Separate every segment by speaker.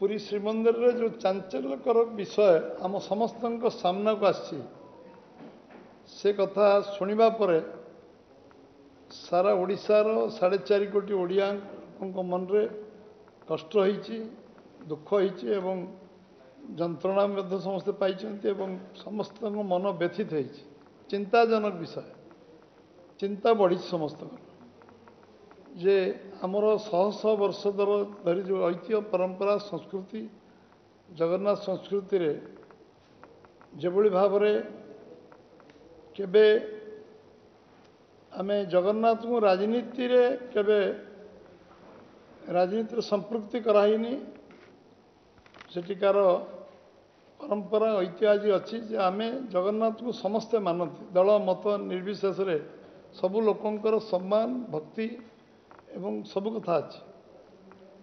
Speaker 1: ପୁରୀ ଶ୍ରୀମନ୍ଦିରରେ ଯେଉଁ ଚାଞ୍ଚଲ୍ୟକର ବିଷୟ ଆମ ସମସ୍ତଙ୍କ ସାମ୍ନାକୁ ଆସିଛି ସେ କଥା ଶୁଣିବା ପରେ ସାରା ଓଡ଼ିଶାର ସାଢ଼େ ଚାରି କୋଟି ଓଡ଼ିଆଙ୍କ ମନରେ କଷ୍ଟ ହୋଇଛି ଦୁଃଖ ହୋଇଛି ଏବଂ ଯନ୍ତ୍ରଣା ମଧ୍ୟ ସମସ୍ତେ ପାଇଛନ୍ତି ଏବଂ ସମସ୍ତଙ୍କ ମନ ବ୍ୟଥିତ ହୋଇଛି। ଚିନ୍ତାଜନକ ବିଷୟ। ଚିନ୍ତା ବଢ଼ିଛି ସମସ୍ତଙ୍କର। ଯେ ଆମର ଶହ ଶହ ବର୍ଷ ଧର ଯେଉଁ ଐତିହ୍ୟ ପରମ୍ପରା ସଂସ୍କୃତି ଜଗନ୍ନାଥ ସଂସ୍କୃତିରେ ଯେଭଳି ଭାବରେ କେବେ ଆମେ ଜଗନ୍ନାଥଙ୍କୁ ରାଜନୀତିରେ କେବେ ରାଜନୀତିରେ ସମ୍ପୃକ୍ତି କରାହେଇନି ସେଠିକାର ପରମ୍ପରା ଐତିହ୍ୟ ଆଜି ଅଛି ଯେ ଆମେ ଜଗନ୍ନାଥଙ୍କୁ ସମସ୍ତେ ମାନନ୍ତି। ଦଳ ମତ ନିର୍ବିଶେଷରେ ସବୁ ଲୋକଙ୍କର ସମ୍ମାନ ଭକ୍ତି ଏବଂ ସବୁ କଥା ଅଛି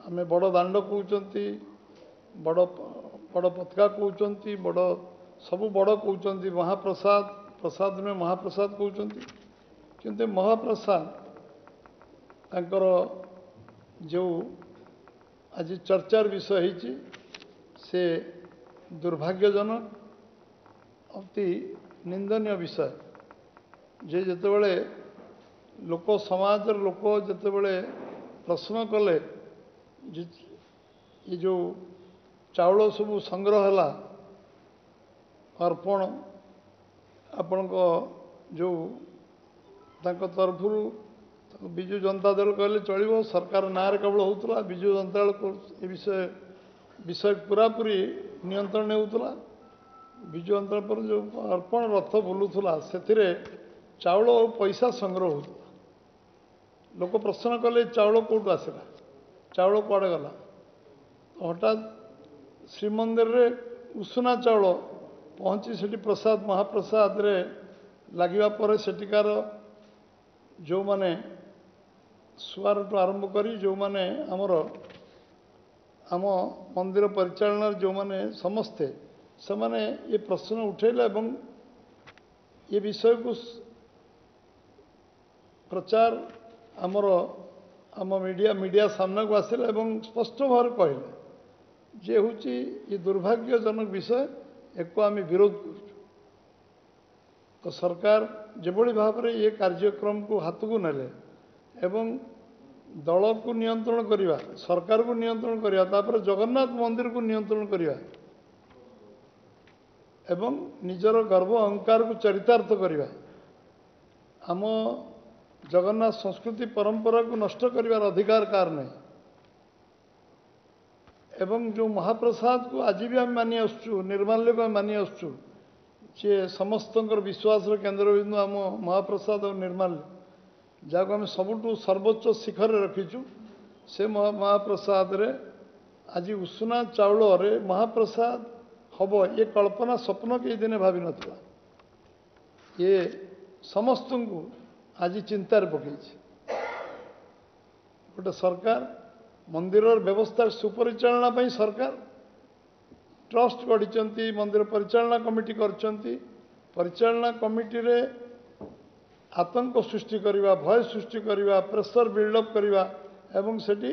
Speaker 1: ଆମେ ବଡ଼ ଦାଣ୍ଡ କହୁଛନ୍ତି ବଡ଼ ବଡ଼ ପତାକା କହୁଛନ୍ତି ବଡ଼ ସବୁ ବଡ଼ କହୁଛନ୍ତି ମହାପ୍ରସାଦ ପ୍ରସାଦ ନୁହେଁ ମହାପ୍ରସାଦ କହୁଛନ୍ତି କିନ୍ତୁ ମହାପ୍ରସାଦ ତାଙ୍କର ଯେଉଁ ଆଜି ଚର୍ଚ୍ଚାର ବିଷୟ ହେଇଛି ସେ ଦୁର୍ଭାଗ୍ୟଜନକ ଅତି ନିନ୍ଦନୀୟ ବିଷୟ। ଯେ ଯେତେବେଳେ ଲୋକ ସମାଜର ଲୋକ ଯେତେବେଳେ ପ୍ରଶ୍ନ କଲେ ଏ ଯେଉଁ ଚାଉଳ ସବୁ ସଂଗ୍ରହ ହେଲା ଅର୍ପଣ ଆପଣଙ୍କ ଯେଉଁ ତାଙ୍କ ତରଫରୁ ବିଜୁ ଜନତା ଦଳ କହିଲେ ଚଳିବ ସରକାର ନାଁରେ କେବଳ ହେଉଥିଲା ବିଜୁ ଜନତା ଦଳ ଏ ବିଷୟ ବିଷୟ ପୁରାପୁରି ନିୟନ୍ତ୍ରଣ ନେଉଥିଲା। ବିଜୁ ଜନତା ପରେ ଯେଉଁ ଅର୍ପଣ ରଥ ବୁଲୁଥିଲା ସେଥିରେ ଚାଉଳ ଓ ପଇସା ସଂଗ୍ରହ ହେଉଥିଲା। ଲୋକ ପ୍ରଶ୍ନ କଲେ ଚାଉଳ କେଉଁଠୁ ଆସିଲା? ଚାଉଳ କୁଆଡ଼େ ଗଲା? ହଠାତ୍ ଶ୍ରୀମନ୍ଦିରରେ ଉଷୁନା ଚାଉଳ ପହଞ୍ଚି ସେଠି ପ୍ରସାଦ ମହାପ୍ରସାଦରେ ଲାଗିବା ପରେ ସେଠିକାର ଯେଉଁମାନେ ସୁଆରଠୁ ଆରମ୍ଭ କରି ଯେଉଁମାନେ ଆମର ଆମ ମନ୍ଦିର ପରିଚାଳନାରେ ଯେଉଁମାନେ ସମସ୍ତେ ସେମାନେ ଏ ପ୍ରଶ୍ନ ଉଠାଇଲେ ଏବଂ ଏ ବିଷୟକୁ ପ୍ରଚାର ଆମର ଆମ ମିଡ଼ିଆ ମିଡ଼ିଆ ସାମ୍ନାକୁ ଆସିଲେ ଏବଂ ସ୍ପଷ୍ଟ ଭାବରେ କହିଲେ ଯେ ହେଉଛି ଏ ଦୁର୍ଭାଗ୍ୟଜନକ ବିଷୟ ଏକୁ ଆମେ ବିରୋଧ କରୁଛୁ। ତ ସରକାର ଯେଭଳି ଭାବରେ ଏ କାର୍ଯ୍ୟକ୍ରମକୁ ହାତକୁ ନେଲେ ଏବଂ ଦଳକୁ ନିୟନ୍ତ୍ରଣ କରିବା ସରକାରକୁ ନିୟନ୍ତ୍ରଣ କରିବା ତାପରେ ଜଗନ୍ନାଥ ମନ୍ଦିରକୁ ନିୟନ୍ତ୍ରଣ କରିବା ଏବଂ ନିଜର ଗର୍ବ ଅହଙ୍କାରକୁ ଚରିତାର୍ଥ କରିବା ଆମ ଜଗନ୍ନାଥ ସଂସ୍କୃତି ପରମ୍ପରାକୁ ନଷ୍ଟ କରିବାର ଅଧିକାର କାହାର ନାହିଁ ଏବଂ ଯେଉଁ ମହାପ୍ରସାଦକୁ ଆଜି ବି ଆମେ ମାନି ଆସୁଛୁ ନିର୍ମାଲ୍ୟକୁ ଆମେ ମାନି ଆସୁଛୁ ଯେ ସମସ୍ତଙ୍କର ବିଶ୍ୱାସର କେନ୍ଦ୍ରବିନ୍ଦୁ ଆମ ମହାପ୍ରସାଦ ଓ ନିର୍ମାଲ୍ୟ ଯାହାକୁ ଆମେ ସବୁଠୁ ସର୍ବୋଚ୍ଚ ଶିଖରରେ ରଖିଛୁ ସେ ମହାପ୍ରସାଦରେ ଆଜି ଉଷୁନା ଚାଉଳରେ ମହାପ୍ରସାଦ ହେବ ଏ କଳ୍ପନା ସ୍ୱପ୍ନ କେହି ଦିନେ ଭାବିନଥିଲା ଏ ସମସ୍ତଙ୍କୁ ଆଜି ଚିନ୍ତାରେ ପକାଇଛି। ଗୋଟେ ସରକାର ମନ୍ଦିରର ବ୍ୟବସ୍ଥା ସୁପରିଚାଳନା ପାଇଁ ସରକାର ଟ୍ରଷ୍ଟ ଗଢ଼ିଛନ୍ତି ମନ୍ଦିର ପରିଚାଳନା କମିଟି କରିଛନ୍ତି। ପରିଚାଳନା କମିଟିରେ ଆତଙ୍କ ସୃଷ୍ଟି କରିବା ଭୟ ସୃଷ୍ଟି କରିବା ପ୍ରେସର ବିଲ୍ଡଅପ୍ କରିବା ଏବଂ ସେଠି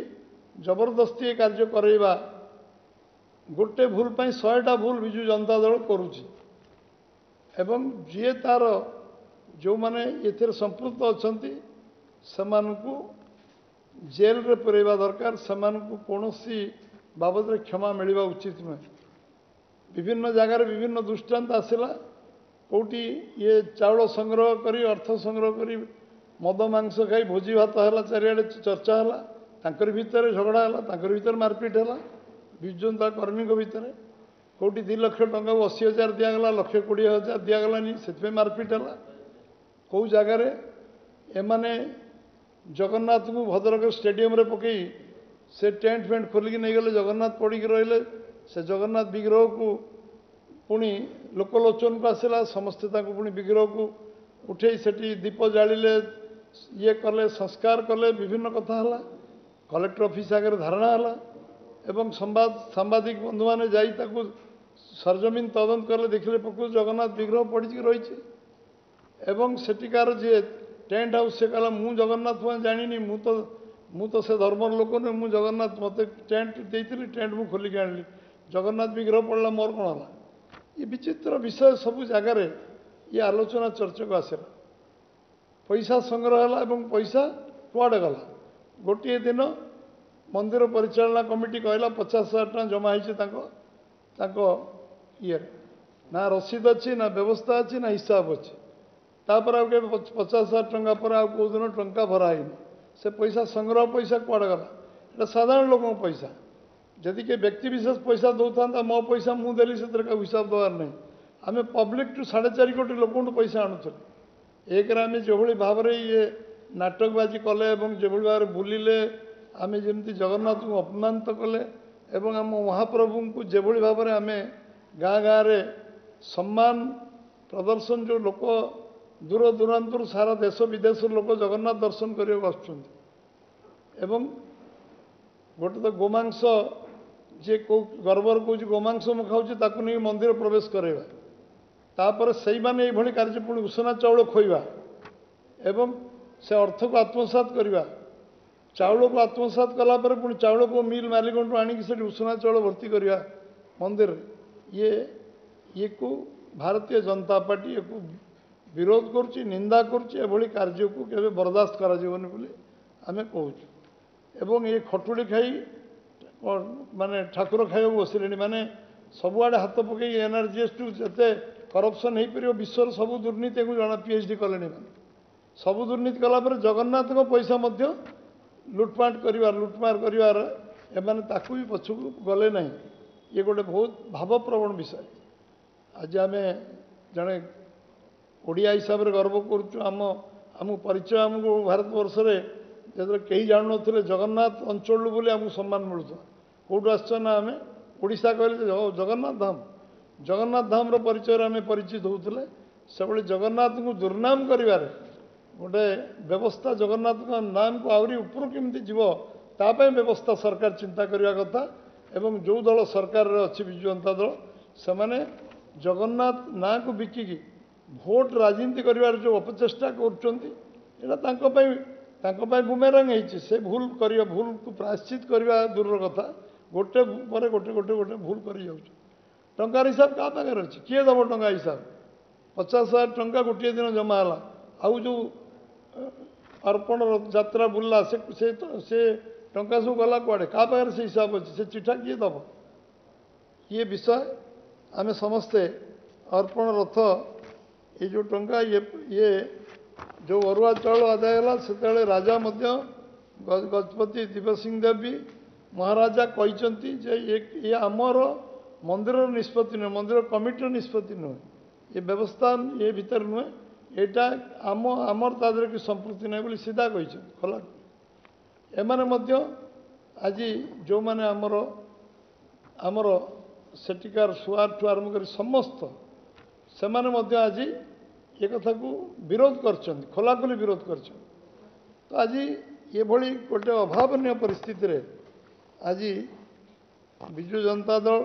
Speaker 1: ଜବରଦସ୍ତି କାର୍ଯ୍ୟ କରାଇବା ଗୋଟେ ଭୁଲ ପାଇଁ ଶହେଟା ଭୁଲ ବିଜୁ ଜନତା ଦଳ କରୁଛି। ଏବଂ ଯିଏ ତା'ର ଯେଉଁମାନେ ଏଥିରେ ସମ୍ପୃକ୍ତ ଅଛନ୍ତି ସେମାନଙ୍କୁ ଜେଲରେ ପୁରାଇବା ଦରକାର ସେମାନଙ୍କୁ କୌଣସି ବାବଦରେ କ୍ଷମା ମିଳିବା ଉଚିତ ନୁହେଁ। ବିଭିନ୍ନ ଜାଗାରେ ବିଭିନ୍ନ ଦୃଷ୍ଟାନ୍ତ ଆସିଲା କେଉଁଠି ଇଏ ଚାଉଳ ସଂଗ୍ରହ କରି ଅର୍ଥ ସଂଗ୍ରହ କରି ମଦ ମାଂସ ଖାଇ ଭୋଜି ଭାତ ହେଲା ଚାରିଆଡ଼େ ଚର୍ଚ୍ଚା ହେଲା ତାଙ୍କରି ଭିତରେ ଝଗଡ଼ା ହେଲା ତାଙ୍କରି ଭିତରେ ମାରପିଟ ହେଲା ବିଜୁ ଜନତା କର୍ମୀଙ୍କ ଭିତରେ। କେଉଁଠି ଦୁଇ ଲକ୍ଷ ଟଙ୍କାକୁ ଅଶୀ ହଜାର ଦିଆଗଲା ଲକ୍ଷେ କୋଡ଼ିଏ ହଜାର ଦିଆଗଲାନି ସେଥିପାଇଁ ମାରପିଟ ହେଲା। କେଉଁ ଜାଗାରେ ଏମାନେ ଜଗନ୍ନାଥଙ୍କୁ ଭଦ୍ରକ ଷ୍ଟାଡ଼ିୟମରେ ପକାଇ ସେ ଟେଣ୍ଟ ଫେଣ୍ଟ ଖୋଲିକି ନେଇଗଲେ ଜଗନ୍ନାଥ ପଡ଼ିକି ରହିଲେ ସେ ଜଗନ୍ନାଥ ବିଗ୍ରହକୁ ପୁଣି ଲୋକଲୋଚନକୁ ଆସିଲା ସମସ୍ତେ ତାଙ୍କୁ ପୁଣି ବିଗ୍ରହକୁ ଉଠେଇ ସେଠି ଦୀପ ଜାଳିଲେ ଇଏ କଲେ ସଂସ୍କାର କଲେ ବିଭିନ୍ନ କଥା ହେଲା। କଲେକ୍ଟର ଅଫିସ୍ ଆଗରେ ଧାରଣା ହେଲା ଏବଂ ସମ୍ବାଦ ସାମ୍ବାଦିକ ବନ୍ଧୁମାନେ ଯାଇ ତାକୁ ସରଜମିନ ତଦନ୍ତ କଲେ ଦେଖିଲେ ପକଉ ଜଗନ୍ନାଥ ବିଗ୍ରହ ପଡ଼ିକି ରହିଛି। ଏବଂ ସେଠିକାର ଯିଏ ଟେଣ୍ଟ ହାଉସ୍ ସେ କହିଲା ମୁଁ ଜଗନ୍ନାଥ ଜାଣିନି ମୁଁ ତ ମୁଁ ତ ସେ ଧର୍ମର ଲୋକ ନୁହେଁ ମୁଁ ଜଗନ୍ନାଥ ମୋତେ ଟେଣ୍ଟ ଦେଇଥିଲି ଟେଣ୍ଟ ମୁଁ ଖୋଲିକି ଆଣିଲି। ଜଗନ୍ନାଥ ବିଗ୍ରହ ପଡ଼ିଲା ମୋର କ'ଣ ହେଲା? ଏ ବିଚିତ୍ର ବିଷୟ ସବୁ ଜାଗାରେ ଇଏ ଆଲୋଚନା ଚର୍ଚ୍ଚାକୁ ଆସିଲା ପଇସା ସଂଗ୍ରହ ହେଲା ଏବଂ ପଇସା କୁଆଡ଼େ ଗଲା? ଗୋଟିଏ ଦିନ ମନ୍ଦିର ପରିଚାଳନା କମିଟି କହିଲା ପଚାଶ ହଜାର ଟଙ୍କା ଜମା ହେଇଛି ତାଙ୍କ ତାଙ୍କ ଇଏରେ। ନା ରସିଦ ଅଛି ନା ବ୍ୟବସ୍ଥା ଅଛି ନା ହିସାବ ଅଛି। ତାପରେ ଆଉ କେବେ ପଚାଶ ହଜାର ଟଙ୍କା ପରେ ଆଉ କେଉଁ ଦିନ ଟଙ୍କା ଭରା ହେଇନି। ସେ ପଇସା ସଂଗ୍ରହ ପଇସା କୁଆଡ଼େ ଗଲା? ଏଇଟା ସାଧାରଣ ଲୋକଙ୍କ ପଇସା। ଯଦି କିଏ ବ୍ୟକ୍ତି ବିଶେଷ ପଇସା ଦେଉଥାନ୍ତା ମୋ ପଇସା ମୁଁ ଦେଲି ସେଥିରେ କାହାକୁ ହିସାବ ଦେବାର ନାହିଁ। ଆମେ ପବ୍ଲିକଠୁ ସାଢ଼େ ଚାରି କୋଟି ଲୋକଙ୍କଠୁ ପଇସା ଆଣୁଥିଲୁ। ଏକରେ ଆମେ ଯେଭଳି ଭାବରେ ଇଏ ନାଟକବାଜି କଲେ ଏବଂ ଯେଭଳି ଭାବରେ ବୁଲିଲେ ଆମେ ଯେମିତି ଜଗନ୍ନାଥଙ୍କୁ ଅପମାନିତ କଲେ ଏବଂ ଆମ ମହାପ୍ରଭୁଙ୍କୁ ଯେଭଳି ଭାବରେ ଆମେ ଗାଁ ଗାଁରେ ସମ୍ମାନ ପ୍ରଦର୍ଶନ ଯେଉଁ ଲୋକ ଦୂର ଦୂରାନ୍ତରୁ ସାରା ଦେଶ ବିଦେଶରୁ ଲୋକ ଜଗନ୍ନାଥ ଦର୍ଶନ କରିବାକୁ ଆସୁଛନ୍ତି। ଏବଂ ଗୋଟେ ତ ଗୋମାଂସ ଯିଏ କେଉଁ ଗର୍ବର କହୁଛି ଗୋମାଂସ ମୁଁ ଖାଉଛି ତାକୁ ନେଇ ମନ୍ଦିର ପ୍ରବେଶ କରାଇବା। ତାପରେ ସେଇମାନେ ଏଇଭଳି କାର୍ଯ୍ୟ ପୁଣି ଉଷୁନା ଚାଉଳ ଖୋଇବା ଏବଂ ସେ ଅର୍ଥକୁ ଆତ୍ମସାତ କରିବା। ଚାଉଳକୁ ଆତ୍ମସାତ କଲା ପରେ ପୁଣି ଚାଉଳକୁ ମିଲ୍ ମାଲିକଠୁ ଆଣିକି ସେଠି ଉଷୁନା ଚାଉଳ ଭର୍ତ୍ତି କରିବା ମନ୍ଦିରରେ। ଇଏ ଇଏକୁ ଭାରତୀୟ ଜନତା ପାର୍ଟି ଏକୁ ବିରୋଧ କରୁଛି ନିନ୍ଦା କରୁଛି ଏଭଳି କାର୍ଯ୍ୟକୁ କେବେ ବରଦାସ୍ତ କରାଯିବନି ବୋଲି ଆମେ କହୁଛୁ। ଏବଂ ଏ ଖଟୁଳି ଖାଇ ମାନେ ଠାକୁର ଖାଇବାକୁ ବସିଲେଣି ମାନେ ସବୁଆଡ଼େ ହାତ ପକାଇ ଏନ୍ଆର୍ଜିଏସ୍ଠୁ ଯେତେ କରପ୍ସନ୍ ହେଇପାରିବ ବିଶ୍ୱର ସବୁ ଦୁର୍ନୀତିକୁ ଜଣା ପି ଏଚ୍ ଡି କଲେଣି ମାନେ। ସବୁ ଦୁର୍ନୀତି କଲା ପରେ ଜଗନ୍ନାଥଙ୍କ ପଇସା ମଧ୍ୟ ଲୁଟପାଟ କରିବା ଲୁଟମାର କରିବାର ଏମାନେ ତାକୁ ବି ପଛକୁ ଗଲେ ନାହିଁ। ଇଏ ଗୋଟେ ବହୁତ ଭାବପ୍ରବଣ ବିଷୟ। ଆଜି ଆମେ ଜଣେ ଓଡ଼ିଆ ହିସାବରେ ଗର୍ବ କରୁଛୁ। ଆମ ଆମକୁ ପରିଚୟ ଆମକୁ ଭାରତବର୍ଷରେ ଯେତେବେଳେ କେହି ଜାଣୁନଥିଲେ ଜଗନ୍ନାଥ ଅଞ୍ଚଳରୁ ବୋଲି ଆମକୁ ସମ୍ମାନ ମିଳୁଥିଲା। କେଉଁଠୁ ଆସିଛ ନା ଆମେ? ଓଡ଼ିଶା କହିଲେ ଜଗନ୍ନାଥ ଧାମ। ଜଗନ୍ନାଥ ଧାମର ପରିଚୟରେ ଆମେ ପରିଚିତ ହେଉଥିଲେ। ସେଭଳି ଜଗନ୍ନାଥଙ୍କୁ ଦୁର୍ନାମ କରିବାରେ ଗୋଟେ ବ୍ୟବସ୍ଥା ଜଗନ୍ନାଥଙ୍କ ନାମକୁ ଆହୁରି ଉପରୁ କେମିତି ଯିବ ତା ପାଇଁ ବ୍ୟବସ୍ଥା ସରକାର ଚିନ୍ତା କରିବା କଥା ଏବଂ ଯେଉଁ ଦଳ ସରକାରରେ ଅଛି ବିଜୁ ଜନତା ଦଳ ସେମାନେ ଜଗନ୍ନାଥ ନାଁକୁ ବିକିକି ଭୋଟ ରାଜନୀତି କରିବାର ଯେଉଁ ଅପଚେଷ୍ଟା କରୁଛନ୍ତି ଏଇଟା ତାଙ୍କ ପାଇଁ ତାଙ୍କ ପାଇଁ ବୁମେରାଙ୍ଗ ହେଇଛି। ସେ ଭୁଲ କରିବା ଭୁଲକୁ ପ୍ରାୟଶ୍ଚିତ କରିବା ଦୂରର କଥା। ଗୋଟେ ପରେ ଗୋଟେ ଗୋଟେ ଗୋଟେ ଭୁଲ କରିଯାଉଛି। ଟଙ୍କାର ହିସାବ କାହା ପାଖରେ ଅଛି? କିଏ ଦେବ ଟଙ୍କା ହିସାବ? ପଚାଶ ହଜାର ଟଙ୍କା ଗୋଟିଏ ଦିନ ଜମା ହେଲା। ଆଉ ଯେଉଁ ଅର୍ପଣ ଯାତ୍ରା ବୁଲିଲା ସେ ସେ ସେ ଟଙ୍କା ସବୁ ଗଲା କୁଆଡ଼େ? କାହା ପାଖରେ ସେ ହିସାବ ଅଛି? ସେ ଚିଠା କିଏ ଦେବ? ଇଏ ବିଷୟ? ଆମେ ସମସ୍ତେ ଅର୍ପଣ ରଥ ଏଇ ଯେଉଁ ଟଙ୍କା ଇଏ ଇଏ ଯେଉଁ ଅରୁଆ ଚାଉଳ ଆଦାୟ ହେଲା ସେତେବେଳେ ରାଜା ମଧ୍ୟ ଗଜପତି ଦିବ୍ୟସିଂ ଦେବୀ ମହାରାଜା କହିଛନ୍ତି ଯେ ଇଏ ଆମର ମନ୍ଦିରର ନିଷ୍ପତ୍ତି ନୁହେଁ ମନ୍ଦିର କମିଟିର ନିଷ୍ପତ୍ତି ନୁହେଁ। ଏ ବ୍ୟବସ୍ଥା ଏ ଭିତରେ ନୁହେଁ ଏଇଟା ଆମ ଆମର ତା ଦେହରେ କିଛି ସମ୍ପୃକ୍ତି ନାହିଁ ବୋଲି ସିଧା କହିଛନ୍ତି ଖୋଲା। ଏମାନେ ମଧ୍ୟ ଆଜି ଯେଉଁମାନେ ଆମର ଆମର ସେଠିକାର ସୁଆରଠୁ ଆରମ୍ଭ କରି ସମସ୍ତ ସେମାନେ ମଧ୍ୟ ଆଜି ଏ କଥାକୁ ବିରୋଧ କରିଛନ୍ତି ଖୋଲାଖୋଲି ବିରୋଧ କରିଛନ୍ତି। ତ ଆଜି ଏଭଳି ଗୋଟେ ଅଭାବନୀୟ ପରିସ୍ଥିତିରେ ଆଜି ବିଜୁ ଜନତା ଦଳ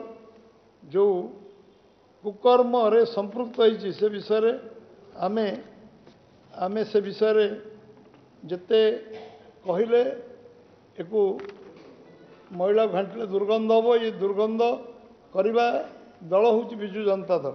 Speaker 1: ଯେଉଁ କୁକର୍ମରେ ସମ୍ପୃକ୍ତ ହେଇଛି ସେ ବିଷୟରେ ଆମେ ଆମେ ସେ ବିଷୟରେ ଯେତେ କହିଲେ ଏକୁ ମହିଳା ଘାଣ୍ଟିଲେ ଦୁର୍ଗନ୍ଧ ହେବ ଏ ଦୁର୍ଗନ୍ଧ କରିବା ଦଳ ହେଉଛି ବିଜୁ ଜନତା ଦଳ।